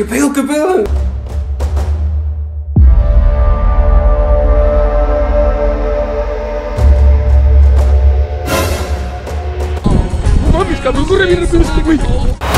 Cabelo, cabelo! Vamos, cabelo, corre, vira, vira, vira,